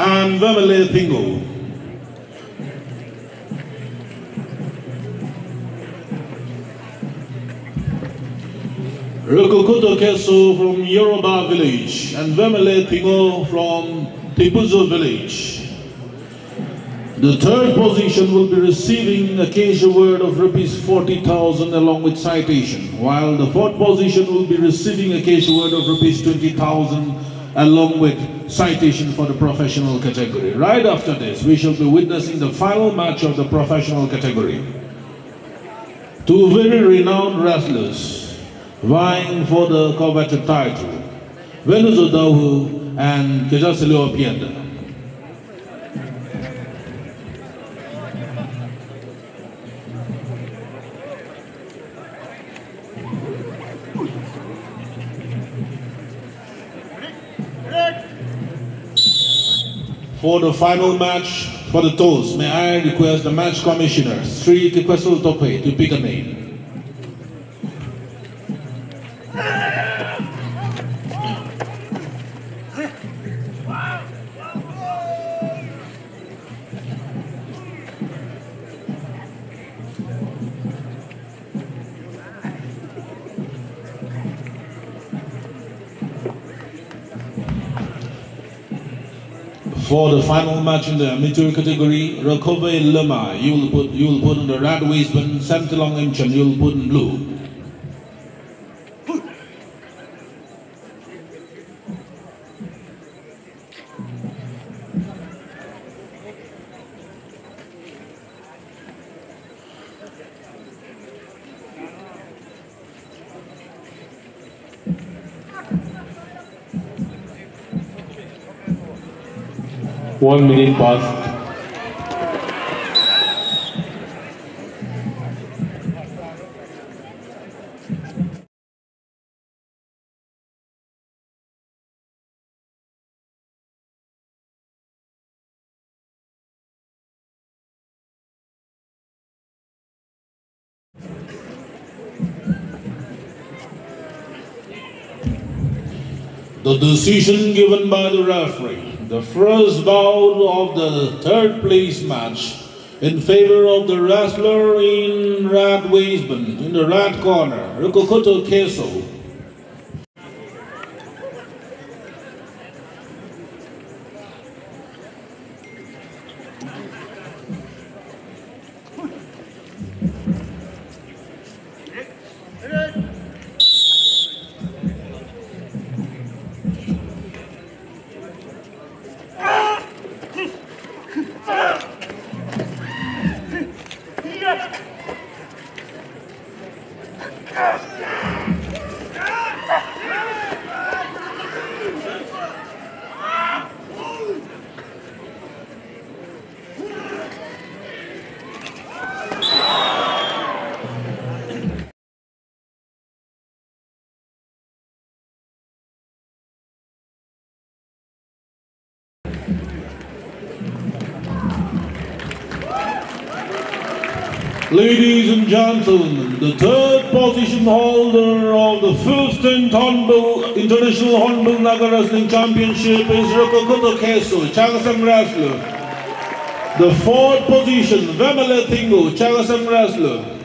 and Vemele Thingo. Rukukhoto Khesoh from Yoruba village and Vemele Thingo from Tibuzo village. The third position will be receiving a cash award of rupees 40,000 along with citation, while the fourth position will be receiving a cash award of rupees 20,000 along with citation for the professional category. Right after this, we shall be witnessing the final match of the professional category. Two very renowned wrestlers vying for the coveted title, Venus Odahu and Kejasile Opienda. For the final match for the toes, may I request the match commissioner, Sri Kikwesul Tope, to pick a name. For the final match in the amateur category, Rakove Lema, you will put you will put on the red waistband, Samtilong Imchan, you will put in blue. One minute past. The decision given by the referee, the first bout of the third place match in favor of the wrestler in red waistband, in the red corner, Rukukhoto Khesoh. Ladies and gentlemen, the third position holder of the 15th Hornbill International Hornbill Naga Wrestling Championship is Rukukhoto Khesoh, Chakhesang Wrestler. The fourth position, Vemele Thingo, Chakhesang Wrestler.